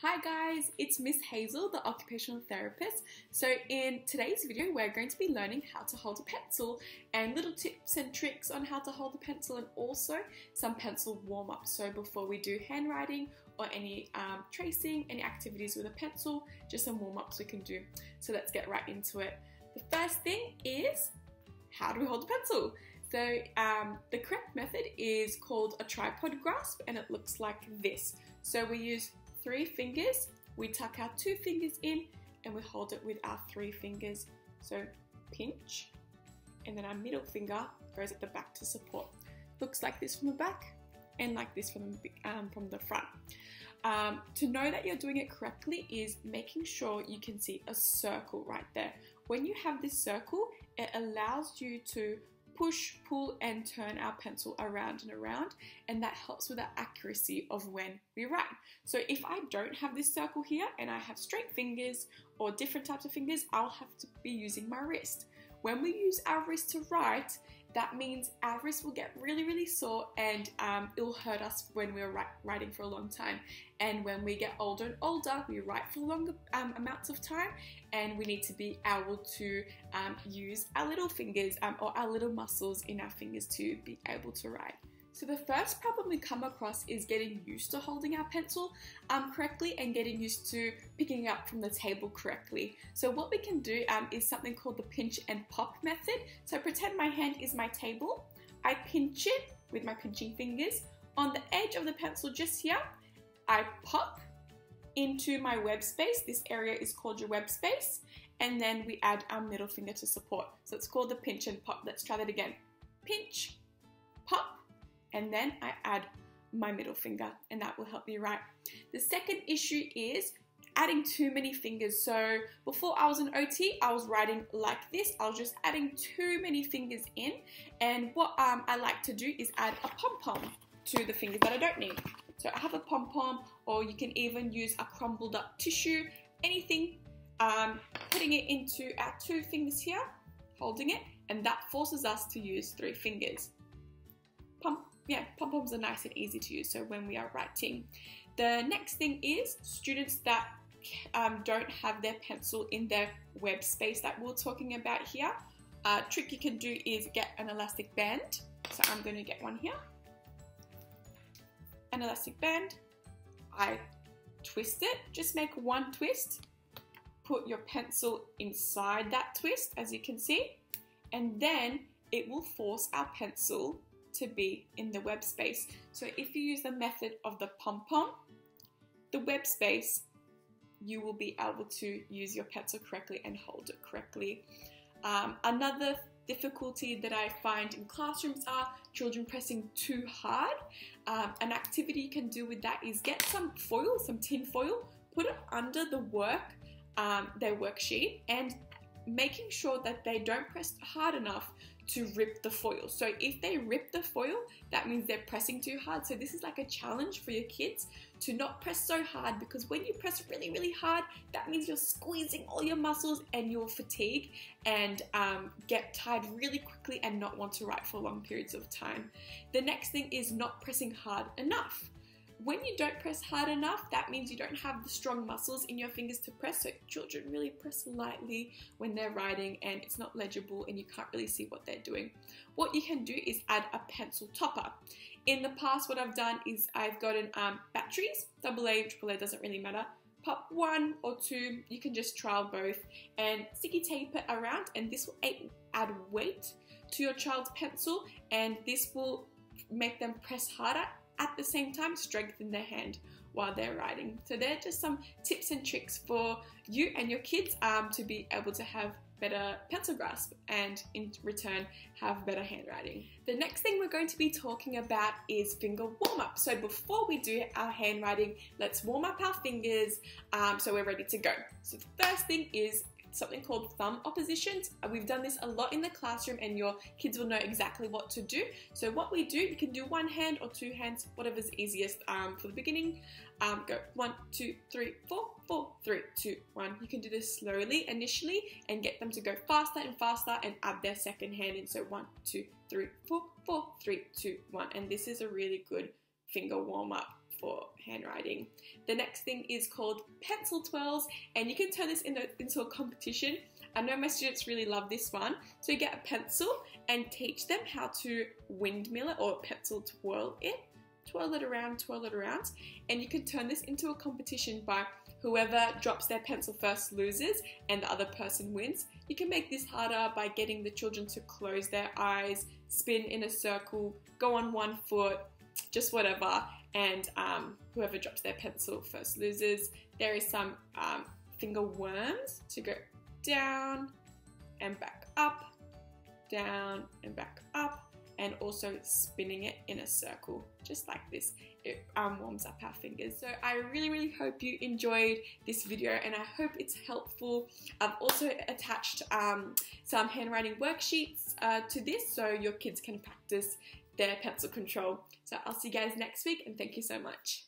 Hi guys, it's Miss Hazel, the occupational therapist. So in today's video, we're going to be learning how to hold a pencil and little tips and tricks on how to hold a pencil and also some pencil warm-ups. So before we do handwriting or any um, tracing, any activities with a pencil, just some warm-ups we can do. So let's get right into it. The first thing is, how do we hold a pencil? So um, the correct method is called a tripod grasp and it looks like this. So we use three fingers, we tuck our two fingers in and we hold it with our three fingers. So pinch, and then our middle finger goes at the back to support. Looks like this from the back and like this from the, um, from the front. Um, to know that you're doing it correctly is making sure you can see a circle right there. When you have this circle, it allows you to push, pull, and turn our pencil around and around, and that helps with the accuracy of when we write. So if I don't have this circle here and I have straight fingers or different types of fingers, I'll have to be using my wrist. When we use our wrist to write, that means our wrist will get really, really sore and um, it'll hurt us when we're writing for a long time. And when we get older and older, we write for longer um, amounts of time and we need to be able to um, use our little fingers um, or our little muscles in our fingers to be able to write. So the first problem we come across is getting used to holding our pencil um, correctly and getting used to picking up from the table correctly. So what we can do um, is something called the pinch and pop method. So pretend my hand is my table. I pinch it with my pinching fingers. On the edge of the pencil just here, I pop into my web space. This area is called your web space. And then we add our middle finger to support. So it's called the pinch and pop. Let's try that again. Pinch, pop, and then I add my middle finger and that will help me write. The second issue is adding too many fingers. So before I was an OT, I was writing like this. I was just adding too many fingers in. And what um, I like to do is add a pom-pom to the fingers that I don't need. So I have a pom-pom or you can even use a crumbled up tissue, anything, um, putting it into our two fingers here, holding it, and that forces us to use three fingers. Yeah, pom-poms are nice and easy to use so when we are writing. The next thing is students that um, don't have their pencil in their web space that we're talking about here. Uh, trick you can do is get an elastic band. So I'm going to get one here. An elastic band. I twist it. Just make one twist. Put your pencil inside that twist as you can see. And then it will force our pencil to be in the web space. So if you use the method of the pom-pom, the web space, you will be able to use your pencil correctly and hold it correctly. Um, another difficulty that I find in classrooms are children pressing too hard. Um, an activity you can do with that is get some foil, some tin foil, put it under the work, um, their worksheet, and making sure that they don't press hard enough to rip the foil. So if they rip the foil, that means they're pressing too hard. So this is like a challenge for your kids to not press so hard because when you press really, really hard, that means you're squeezing all your muscles and you'll fatigue and um, get tired really quickly and not want to write for long periods of time. The next thing is not pressing hard enough when you don't press hard enough, that means you don't have the strong muscles in your fingers to press. So children really press lightly when they're writing and it's not legible and you can't really see what they're doing. What you can do is add a pencil topper. In the past, what I've done is I've gotten um, batteries, AA, AAA doesn't really matter. Pop one or two, you can just trial both and sticky tape it around and this will add weight to your child's pencil and this will make them press harder at the same time strengthen their hand while they're writing. So they're just some tips and tricks for you and your kids um, to be able to have better pencil grasp and in return have better handwriting. The next thing we're going to be talking about is finger warm up. So before we do our handwriting, let's warm up our fingers um, so we're ready to go. So the first thing is something called thumb oppositions. Uh, we've done this a lot in the classroom and your kids will know exactly what to do. So what we do, you can do one hand or two hands, whatever's easiest um, for the beginning. Um, go one, two, three, four, four, three, two, one. You can do this slowly initially and get them to go faster and faster and add their second hand in. So one, two, three, four, four, three, two, one. And this is a really good finger warm up for handwriting. The next thing is called pencil twirls, and you can turn this into, into a competition. I know my students really love this one. So you get a pencil and teach them how to windmill it or pencil twirl it. Twirl it around, twirl it around, and you can turn this into a competition by whoever drops their pencil first loses and the other person wins. You can make this harder by getting the children to close their eyes, spin in a circle, go on one foot, just whatever, and um, whoever drops their pencil first loses. There is some um, finger worms to go down and back up, down and back up, and also spinning it in a circle, just like this. It um, warms up our fingers. So I really, really hope you enjoyed this video and I hope it's helpful. I've also attached um, some handwriting worksheets uh, to this so your kids can practice their pencil control. So I'll see you guys next week and thank you so much.